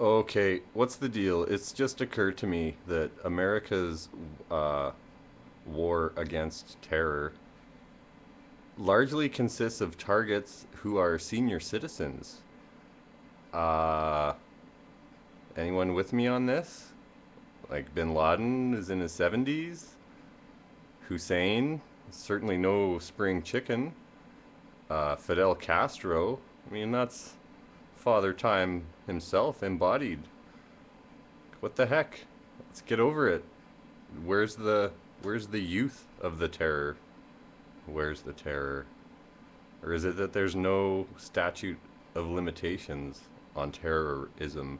Okay, what's the deal? It's just occurred to me that America's uh, war against terror largely consists of targets who are senior citizens. Uh, anyone with me on this? Like Bin Laden is in his 70s. Hussein, certainly no spring chicken. Uh, Fidel Castro, I mean, that's Father Time himself embodied. What the heck? Let's get over it. Where's the where's the youth of the terror? Where's the terror? Or is it that there's no statute of limitations on terrorism?